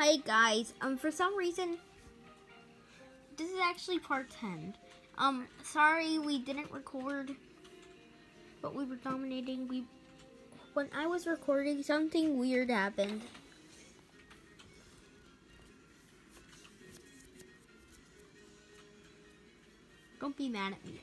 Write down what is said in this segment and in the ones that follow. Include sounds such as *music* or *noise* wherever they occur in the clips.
Hi guys. Um, for some reason, this is actually part ten. Um, sorry we didn't record, but we were dominating. We, when I was recording, something weird happened. Don't be mad at me.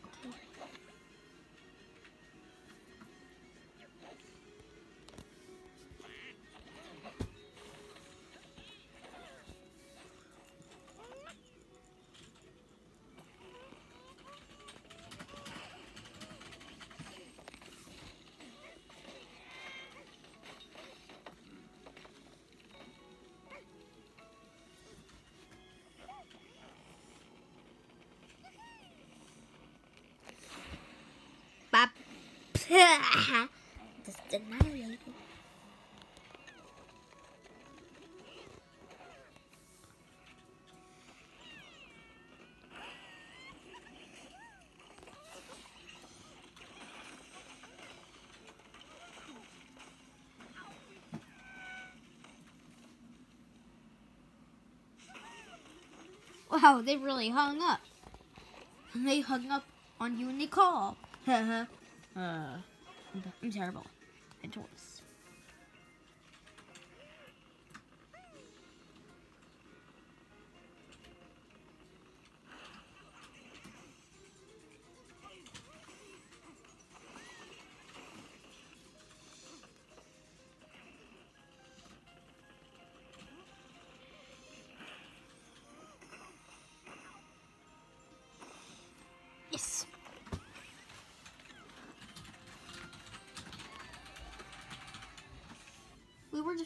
Just annihilated. Wow, they really hung up. They hung up on you the call. *laughs* Uh-huh. Uh, I'm, terrible at choice.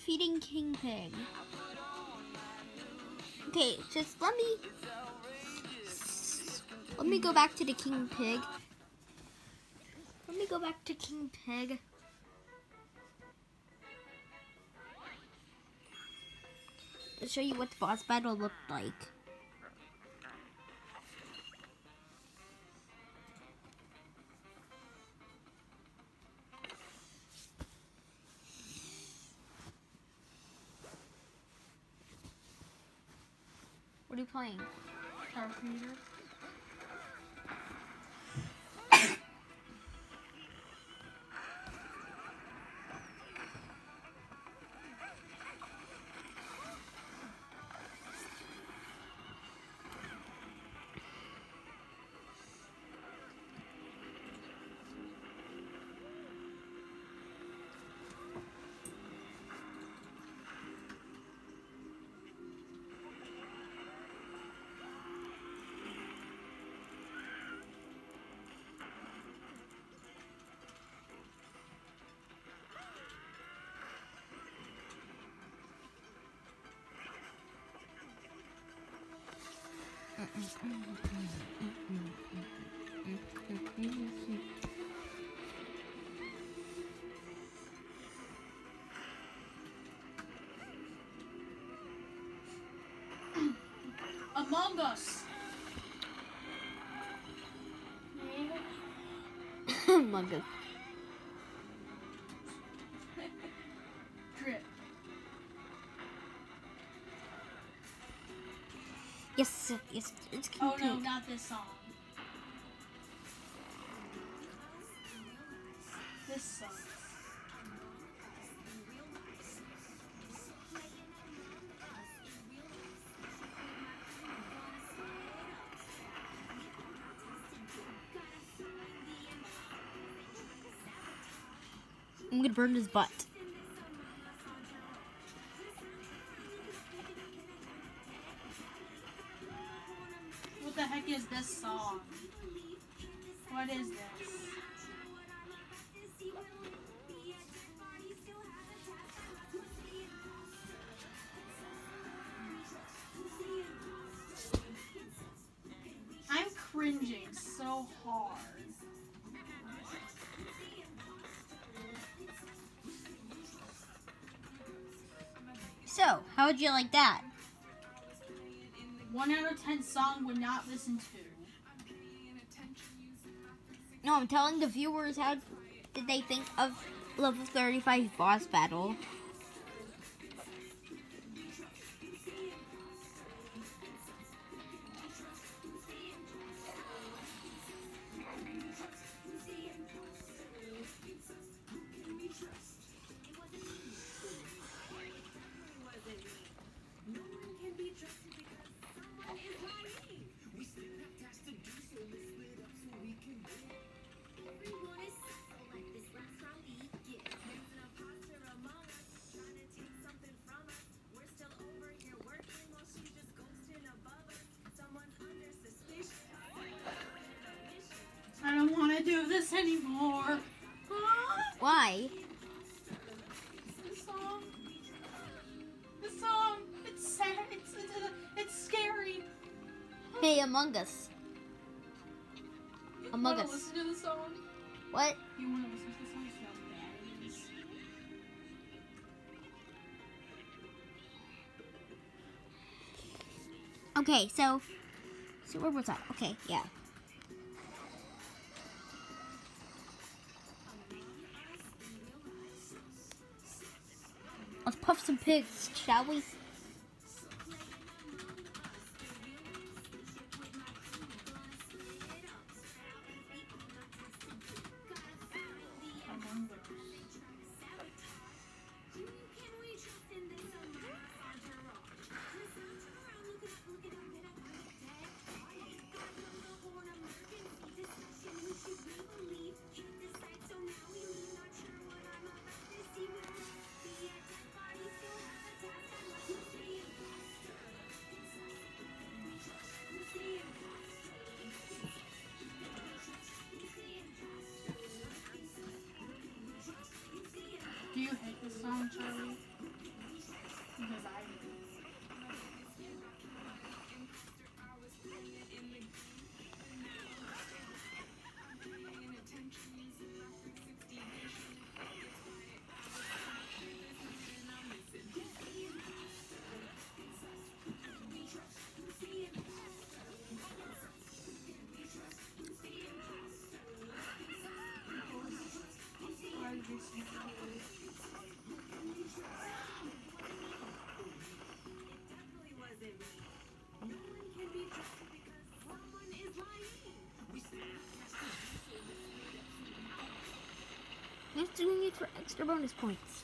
Defeating King Pig. Okay, just let me let me go back to the King Pig. Let me go back to King Pig. To show you what the boss battle looked like. Playing? Computer. Among Us. Among Drip. Yes, yes, it's King Oh no, not this song. This song. I'm gonna burn his butt. The heck is this song? What is this? I'm cringing so hard. So, how would you like that? One out of ten song would not listen to. No, I'm telling the viewers how did they think of level 35 boss battle. Anymore. Ah, Why? this song. Song. It's sad. It's, it's, it's scary. Hey, Among Us. You Among Us. listen to the song? What? You want to listen to the song? See bad it is. Okay, so, so where was I? Okay, yeah. Let's puff some pigs, shall we? Do you hate this song, Charlie? Doing it for extra bonus points.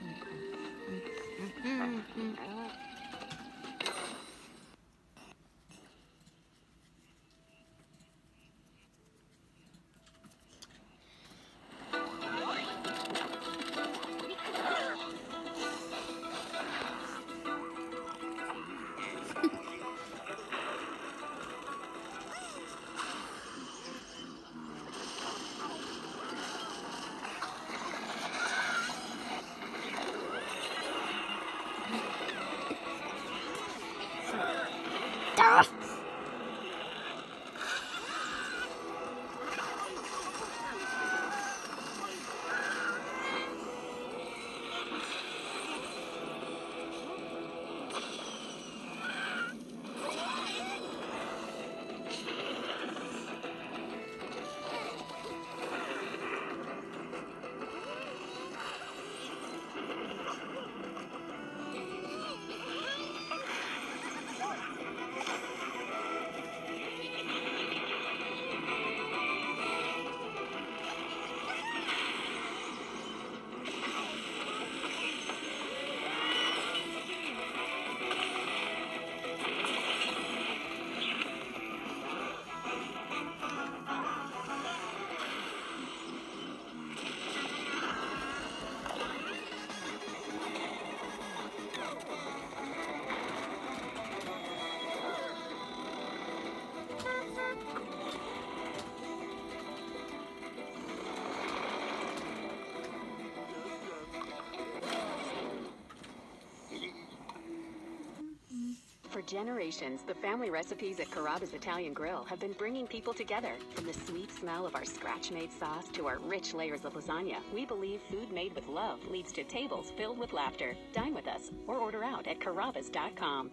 Generations, the family recipes at Carrabba's Italian Grill have been bringing people together. From the sweet smell of our scratch-made sauce to our rich layers of lasagna, we believe food made with love leads to tables filled with laughter. Dine with us or order out at carrabbas.com.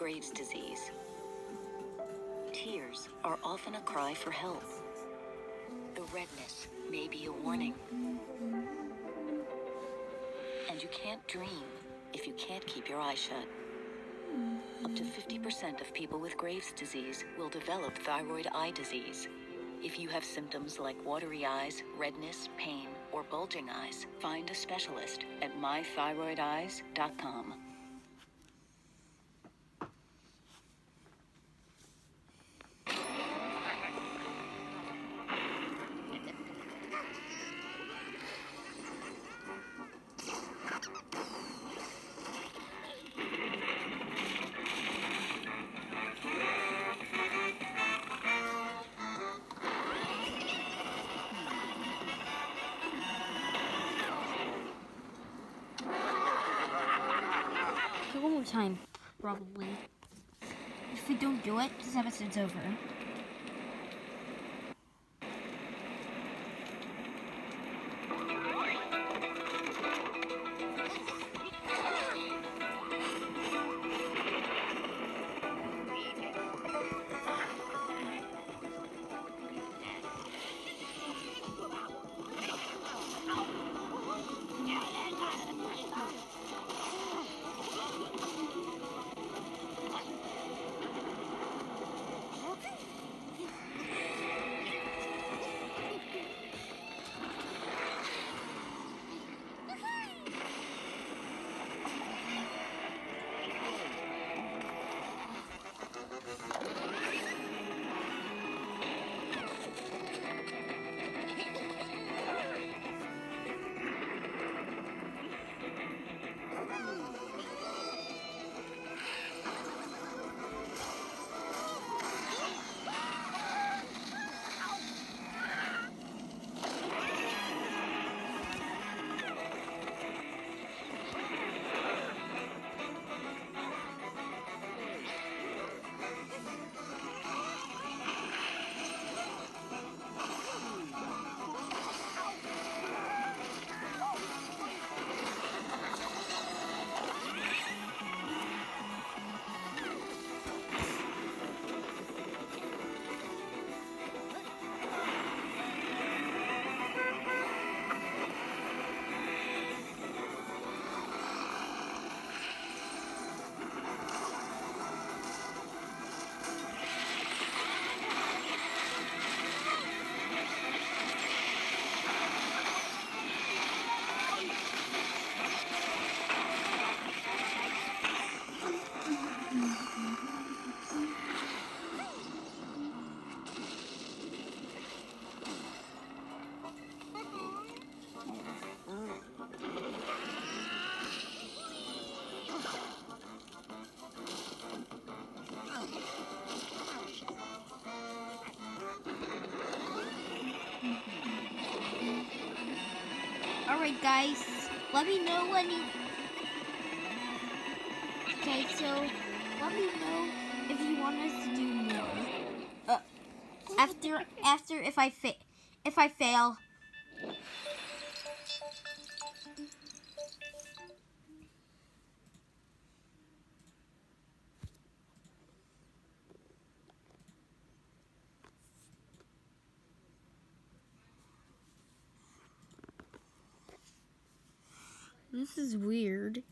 Graves' disease, tears are often a cry for help. The redness may be a warning. And you can't dream if you can't keep your eyes shut. Up to 50% of people with Graves' disease will develop thyroid eye disease. If you have symptoms like watery eyes, redness, pain, or bulging eyes, find a specialist at mythyroideyes.com. it, this episode's over. Alright, guys. Let me know when you. Okay, so let me know if you want us to do more. Uh, after after if I fa- if I fail. This is weird.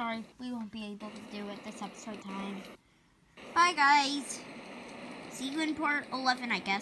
Sorry, we won't be able to do it this episode time. Bye, guys. See you in part 11, I guess.